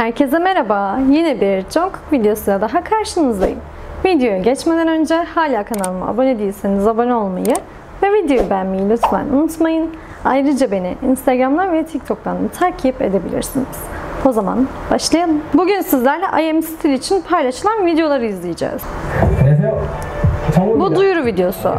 Herkese merhaba. Yine bir Jungkook videosuyla daha karşınızdayım. Videoya geçmeden önce hala kanalıma abone değilseniz abone olmayı ve videoyu beğenmeyi lütfen unutmayın. Ayrıca beni Instagram'dan ve TikTok'tan da takip edebilirsiniz. O zaman başlayalım. Bugün sizlerle I Am Still için paylaşılan videoları izleyeceğiz. Bu duyuru videosu.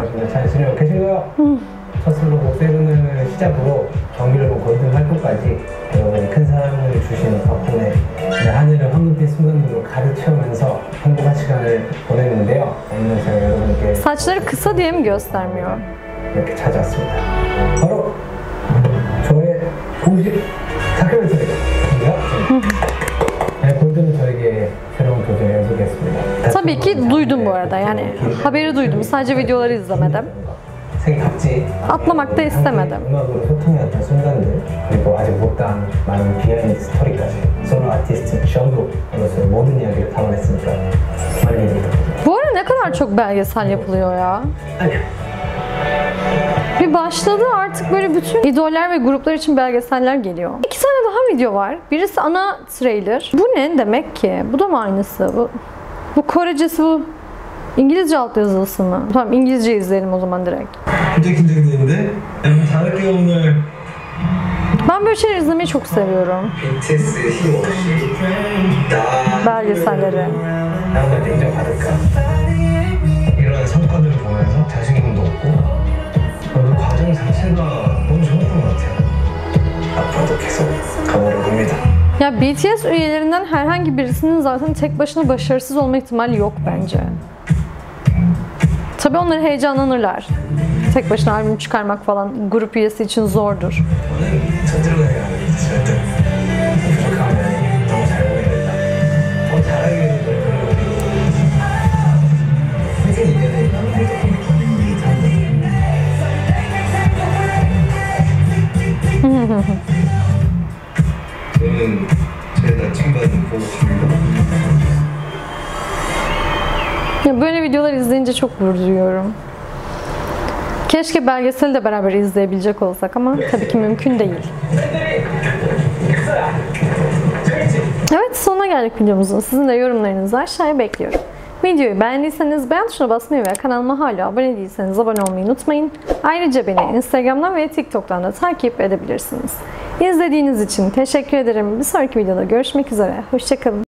솔로 목세븐을 시작으로 정규로 골든 활동까지 여러분이 큰 사랑을 주신 덕분에 네, 하늘을 황금빛 순간으로 가득 채우면서 행복한 시간을 보냈는데요. 오늘 제가 여러분께 Saçları kısa diye mi göstermiyor? 이렇게 찾아왔습니다. 바로 저의 공식 다큐멘터리입니다. 네, 골든은 저에게 새로운 도전을 연속했습니다. Tabii ki duydum bu arada. Yani haberi duydum. Sadece videoları izlemedim. 생각지 Atlamak da istemedim. 음악으로 소통했던 순간들 그리고 아직 못다한 많은 비하인드 스토리까지 솔로 아티스트 정국으로서의 모든 이야기를 담아냈으니까 많은 얘기 부탁드립니다. Bu ara ne kadar çok belgesel yapılıyor ya. 아니야 Bir başladı artık böyle bütün idoller ve gruplar için belgeseller geliyor. İki tane daha video var. Birisi ana trailer. Bu ne demek ki? Bu da mı aynısı? Bu, bu Korecesi bu İngilizce alt yazılısı mı? Tamam İngilizce izleyelim o zaman direkt. çekildiğinde evet harika yolları. Ben böyle şeyler izlemeyi çok seviyorum. Belgeselleri. Ya BTS üyelerinden herhangi birisinin zaten tek başına başarısız olma ihtimali yok bence. Tabii onları heyecanlanırlar. Tek başına albüm çıkarmak falan grup üyesi için zordur. 저는 저들과의 절대 부족하면 너무 잘 보이겠다. 더 잘하기 위해서 노력하는 항상 이겨야 되니까 저는 제 나침반 보고 싶습니다 Ya böyle videolar izleyince çok gurur duyuyorum. Keşke belgeseli de beraber izleyebilecek olsak ama tabii ki mümkün değil. Evet sonuna geldik videomuzun. Sizin de yorumlarınızı aşağıya bekliyorum. Videoyu beğendiyseniz beğen tuşuna basmayı ve kanalıma hala abone değilseniz abone olmayı unutmayın. Ayrıca beni Instagram'dan ve TikTok'tan da takip edebilirsiniz. İzlediğiniz için teşekkür ederim. Bir sonraki videoda görüşmek üzere. Hoşçakalın.